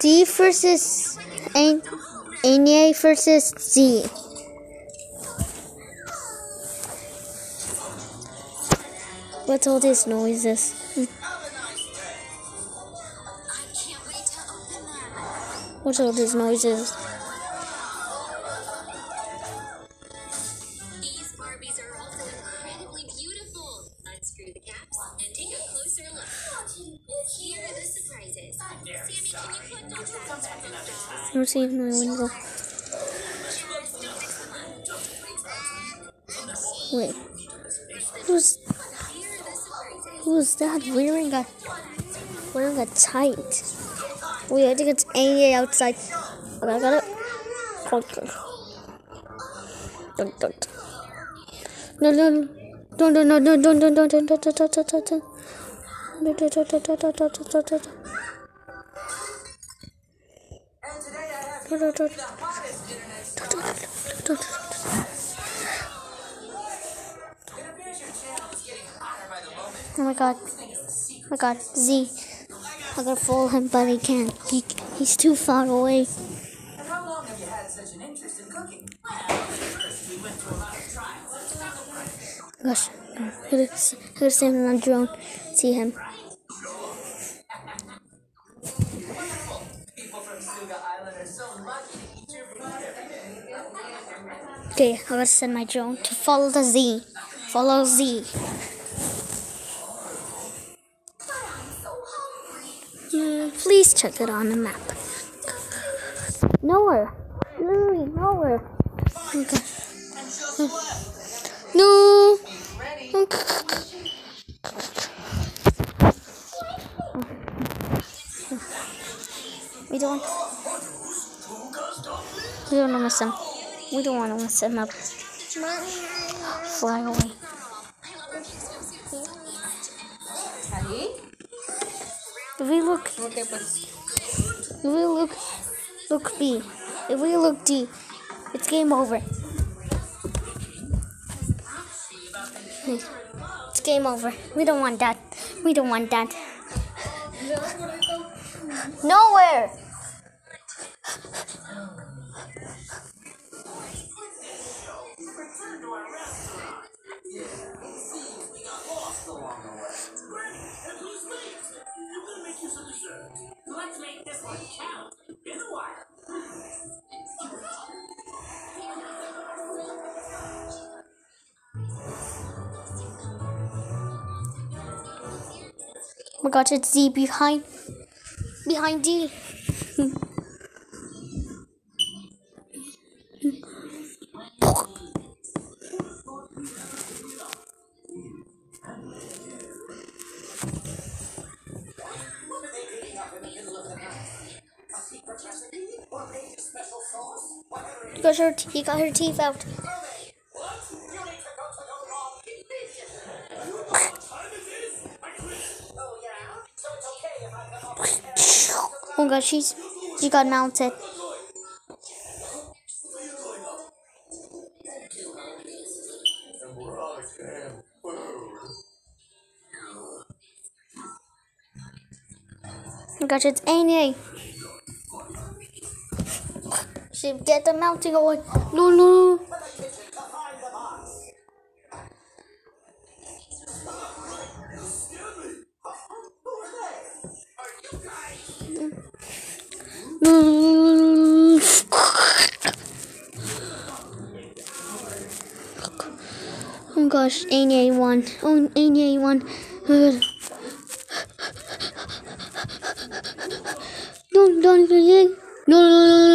D versus A, Anya versus Z. What's all these noises? What's all these noises? These Barbies are also incredibly beautiful. Unscrew the caps and take a closer look. Here are the surprises. Sammy, can you collect all tracks from those dolls? I'm seeing my window. Wait. Who's Here are the surprises. who's that wearing a wearing a tight? Wait, I think it's Anya outside. Okay, I got it. Dun, dun, dun. No, no, no. Dun, dun, dun, dun, dun, dun, dun, dun, dun, dun, dun, Oh my god. Oh my god. Z. I'm gonna follow him, but I can't. He, he's too far away. Such an interest in cooking? First, we went through a lot of trials. Gosh. I gotta, s- I gotta stand on a drone. See him. People from Suga Island are so lucky to eat your food every day. Okay, I gotta send my drone to follow the Z. Follow Z. Hmm, please check it on the map. Nowhere. Literally nowhere. Okay. No. We don't. We don't want to miss him. We don't want to miss him up. Fly away. If we look, if we look, look B. If we look D, it's game over. It's game over. We don't want that. We don't want that. Nowhere. Let's make this one count. My god, it's Z behind, behind D. He got her, he got her teeth out. Oh god, she's she got mounted. Oh gosh, it's Anya. She get the mounting away. No, no. No. Oh gosh, ANA1. Oh, ANA1. don't, don't, don't. No, no, no.